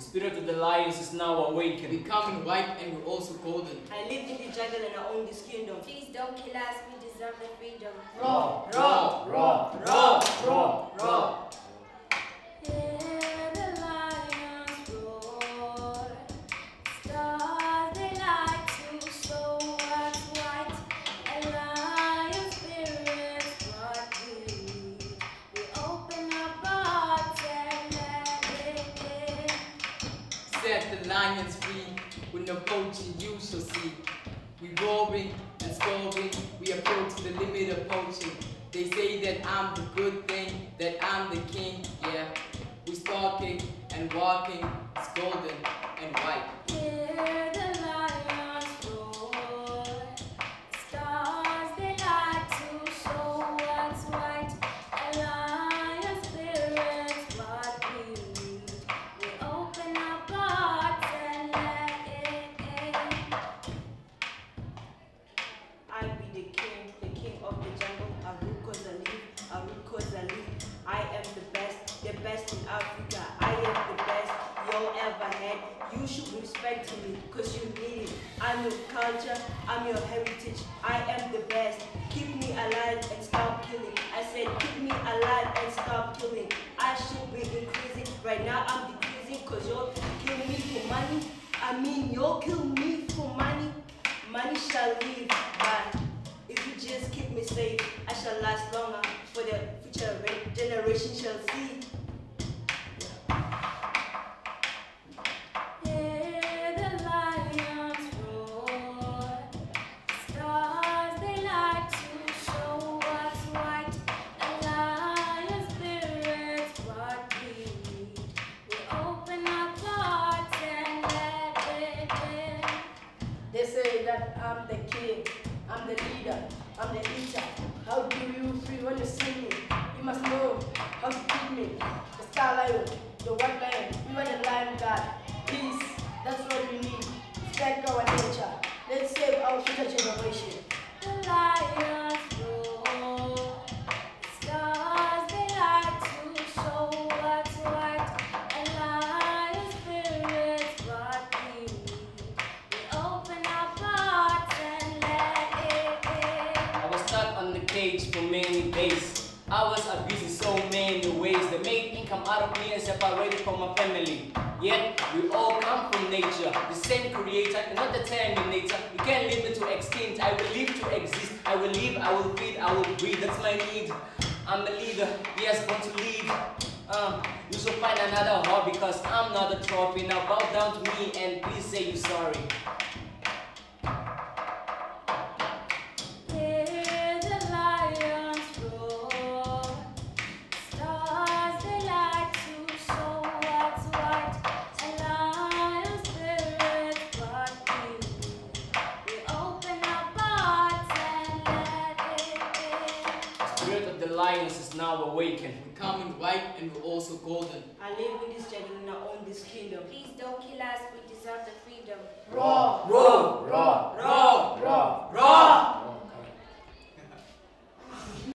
The spirit of the lions is now awakened. Becoming white and we're also golden. I live in the jungle and I own this kingdom. Please don't kill us, we deserve the freedom. Raw, raw, raw, raw, raw, raw. Hear Set the lions free. With no poaching you shall see. We roaring and scoring. We approach the limit of poaching. They say that I'm the good thing, that I'm the king. Yeah, we stalking and walking. It's had. You should respect me, cause you need it. I'm your culture, I'm your heritage. I am the best. Keep me alive and stop killing. I said keep me alive and stop killing. I should be increasing. Right now I'm decreasing cause you'll kill me for money. I mean you'll kill me for money. Money shall leave, but if you just keep me safe, I shall last longer for the future generation shall see. I'm the king, I'm the leader, I'm the eater. How do you feel when you see me? You must know how to treat me. The star lion, the white lion, even the lion god. Peace, that's what we need. Respect our for many days. I was abused in so many ways. They made income out of me and separated from my family. Yet we all come from nature, the same creator, not the terminator. You can't leave me to extinct. I will live to exist. I will live, I will feed, I will breathe. That's my need. I'm the leader, yes, born to lead. Uh, you should find another hobby because I'm not a trophy. Now bow down to me and please say you're sorry. Lions is now awakened. We come in white and we're also golden. I live in this jungle and I own this kingdom. Please don't kill us, we deserve the freedom. Raw.